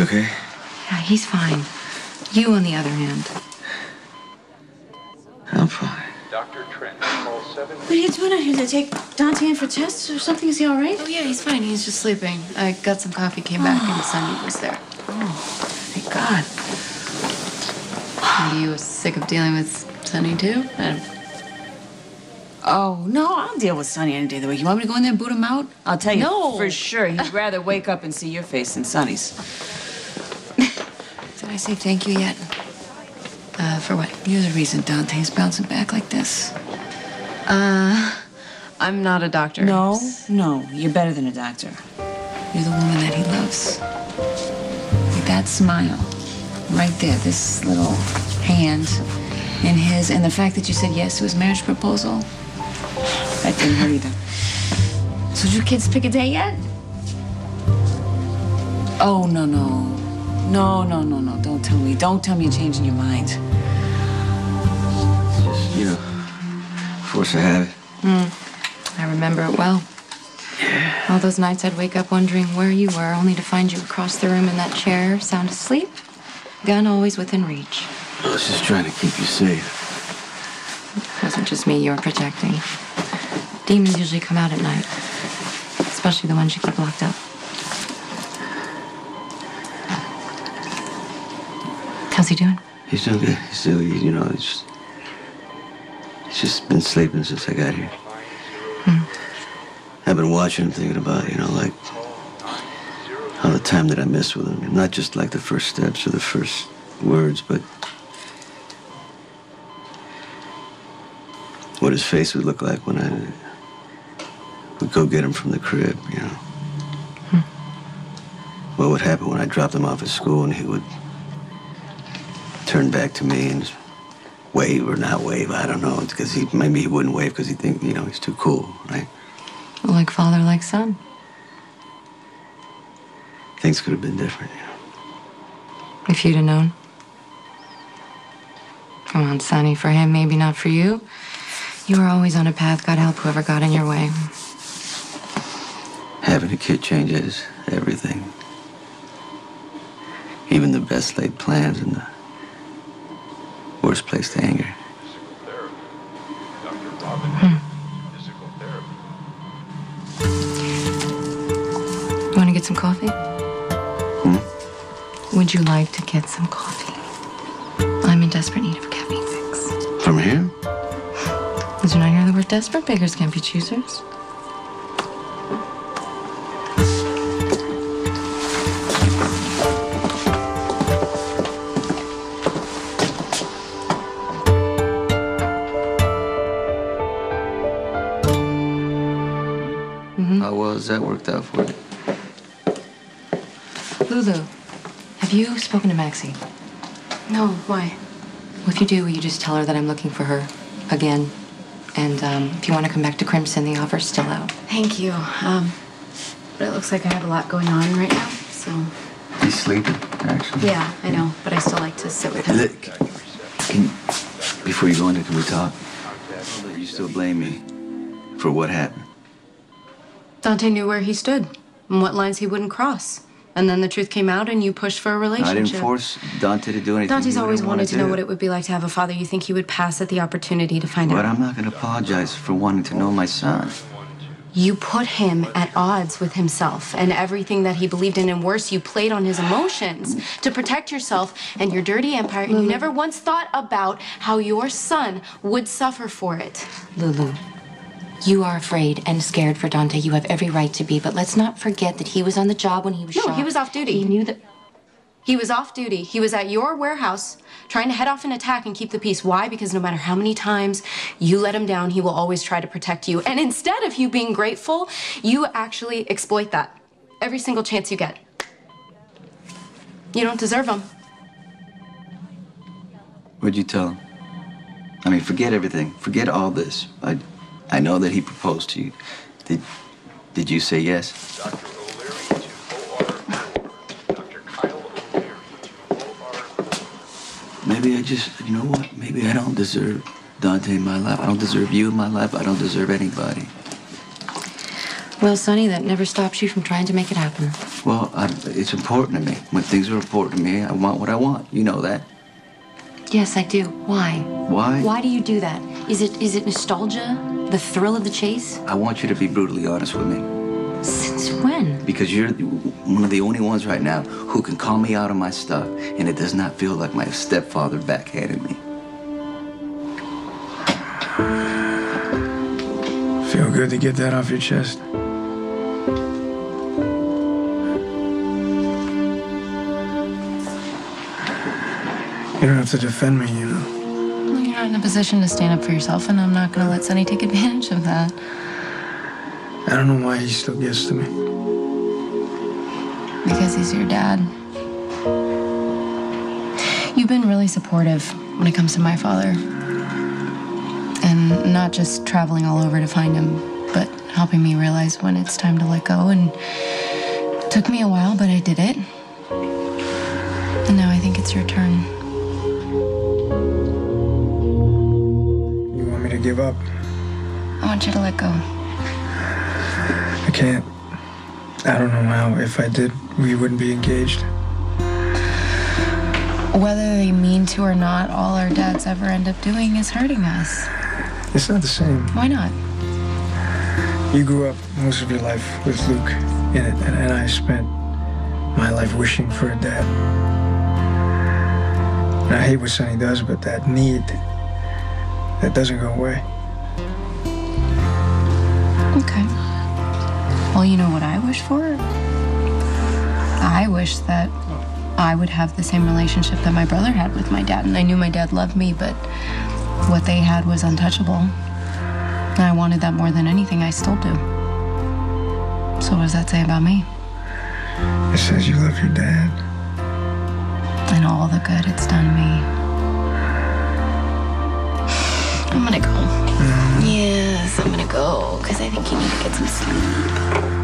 You okay? Yeah, he's fine. You, on the other hand. I'm fine. Dr. Trent, call 7. What are you doing out here? Did they take Dante in for tests or something? Is he all right? Oh, yeah, he's fine. He's just sleeping. I got some coffee, came back, and Sonny was there. Oh, thank God. Are you sick of dealing with Sonny, too? I Oh, no, I'll deal with Sonny any day of the week. You want me to go in there and boot him out? I'll tell you No. for sure he'd rather wake up and see your face than Sonny's. Did I say thank you yet? Uh, for what? You're the reason Dante's bouncing back like this. Uh, I'm not a doctor. No, no, you're better than a doctor. You're the woman that he loves. Like that smile, right there, this little hand in his, and the fact that you said yes to his marriage proposal, that didn't hurt either. So did you kids pick a day yet? Oh, no, no. No, no, no, no. Don't tell me. Don't tell me you're changing your mind. Just, you know, force of habit. Hmm. I remember it well. Yeah. All those nights I'd wake up wondering where you were, only to find you across the room in that chair, sound asleep. Gun always within reach. I was just trying to keep you safe. It wasn't just me you were protecting. Demons usually come out at night, especially the ones you keep locked up. How's he doing? He's doing good. He's still, you know, he's, he's just been sleeping since I got here. Hmm. I've been watching him, thinking about, you know, like all the time that I missed with him. Not just like the first steps or the first words, but what his face would look like when I would go get him from the crib, you know. Hmm. What would happen when I dropped him off at school and he would turn back to me and just wave or not wave. I don't know. Because he maybe he wouldn't wave because he think you know he's too cool, right? Like father, like son. Things could have been different, you know. If you'd have known. Come on, Sonny. For him, maybe not for you. You were always on a path. God help whoever got in your way. Having a kid changes everything. Even the best laid plans and the worst place to anger. Therapy. Dr. Robin, physical therapy. You want to get some coffee? Hmm? Would you like to get some coffee? I'm in desperate need of a caffeine fix. From here? Did you not hear the word desperate? Beggars can't be choosers. How well has that worked out for you? Lulu, have you spoken to Maxie? No, why? Well, if you do, will you just tell her that I'm looking for her again? And um, if you want to come back to Crimson, the offer's still out. Thank you. Um, but it looks like I have a lot going on right now, so. He's sleeping, actually. Yeah, I know, but I still like to sit with him. Look, can, before you go in there, can we talk? You still blame me for what happened? Dante knew where he stood and what lines he wouldn't cross. And then the truth came out and you pushed for a relationship. I didn't force Dante to do anything. Dante's he always wouldn't wanna wanted to know what it would be like to have a father. You think he would pass at the opportunity to find But out? But I'm not going to apologize for wanting to know my son. You put him at odds with himself and everything that he believed in, and worse, you played on his emotions to protect yourself and your dirty empire, and you never once thought about how your son would suffer for it. Lulu, you are afraid and scared for Dante. You have every right to be, but let's not forget that he was on the job when he was No, shot. he was off duty. He knew that. He was off duty. He was at your warehouse trying to head off an attack and keep the peace. Why? Because no matter how many times you let him down, he will always try to protect you. And instead of you being grateful, you actually exploit that every single chance you get. You don't deserve him. What'd you tell him? I mean, forget everything. Forget all this. I, I know that he proposed to you. Did, did you say yes? Dr. O'Leary to OR. Dr. Kyle O'Leary to OR. Maybe I just, you know what? Maybe I don't deserve Dante in my life. I don't deserve you in my life. I don't deserve anybody. Well, Sonny, that never stops you from trying to make it happen. Well, I, it's important to me. When things are important to me, I want what I want. You know that. Yes, I do. Why? Why? Why do you do that? Is it is it nostalgia? The thrill of the chase? I want you to be brutally honest with me. Since when? Because you're one of the only ones right now who can call me out on my stuff, and it does not feel like my stepfather backhanded me. Feel good to get that off your chest. You don't have to defend me, you know. In a position to stand up for yourself, and I'm not going to let Sonny take advantage of that. I don't know why he still gets to me. Because he's your dad. You've been really supportive when it comes to my father. And not just traveling all over to find him, but helping me realize when it's time to let go. And it took me a while, but I did it. And now I think it's your turn. To give up? I want you to let go. I can't. I don't know how. If I did, we wouldn't be engaged. Whether they mean to or not, all our dads ever end up doing is hurting us. It's not the same. Why not? You grew up most of your life with Luke in it, and, and I spent my life wishing for a dad. And I hate what Sonny does, but that need, that doesn't go away. Okay. Well, you know what I wish for? I wish that I would have the same relationship that my brother had with my dad. And I knew my dad loved me, but what they had was untouchable. And I wanted that more than anything. I still do. So, what does that say about me? It says you love your dad. And all the good it's done me. I'm gonna go. Yes, I'm gonna go because I think you need to get some sleep.